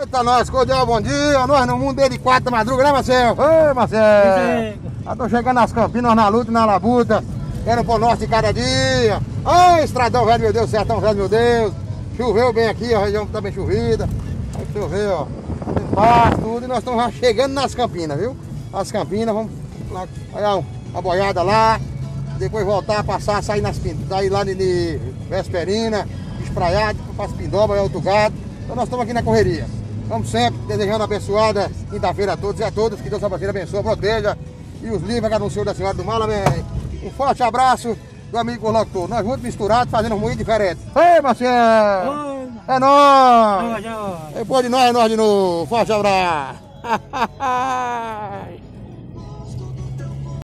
Eita, nós, cordial, bom dia. Nós no mundo dele de quatro da madruga, né, Marcel? Oi, Marcel. Já tô chegando nas Campinas, na luta e na labuta. Quero pôr norte de cada dia. Ai, estradão velho, meu Deus, sertão velho, meu Deus. Choveu bem aqui, a região tá bem chovida. Aí choveu, ó. Tem tudo. E nós estamos já chegando nas Campinas, viu? As Campinas, vamos lá, olha uma boiada lá. Depois voltar, passar, sair nas sair lá de, de Vesperina, espraiado, para as Pindoba e outro gado. Então nós estamos aqui na correria. Como sempre, desejando abençoada quinta-feira a todos e a todas. Que Deus abençoe, abençoe, proteja e os livros que Senhor da Senhora do Mal, amém. Um forte abraço do amigo locutor. Nós juntos misturados, fazendo muito diferente. Ei, Marcelo! É nóis! Depois de nós, é nós de novo. Forte abraço!